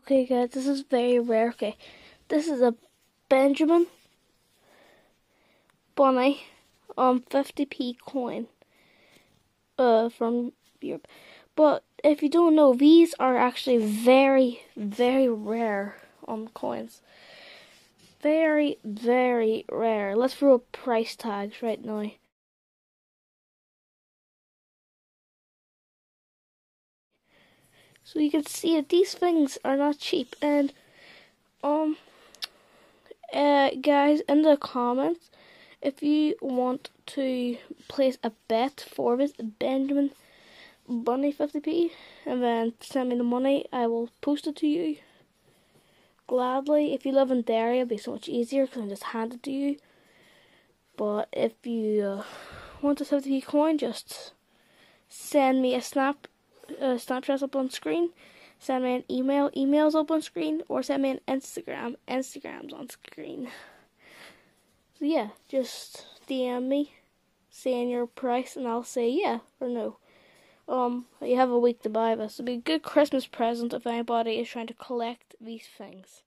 Okay, guys, this is very rare. Okay, this is a Benjamin Bunny um 50p coin uh from Europe. But if you don't know, these are actually very, very rare um coins. Very, very rare. Let's throw price tags right now. So you can see that these things are not cheap. And um, uh, guys, in the comments, if you want to place a bet for this Benjamin Bunny 50p, and then send me the money, I will post it to you gladly. If you live in Derry, it'll be so much easier because I just hand it to you. But if you uh, want a 50p coin, just send me a snap uh, Snapchat's up on screen. Send me an email. Email's up on screen. Or send me an Instagram. Instagram's on screen. So yeah, just DM me saying your price and I'll say yeah or no. Um, you have a week to buy this. It'll be a good Christmas present if anybody is trying to collect these things.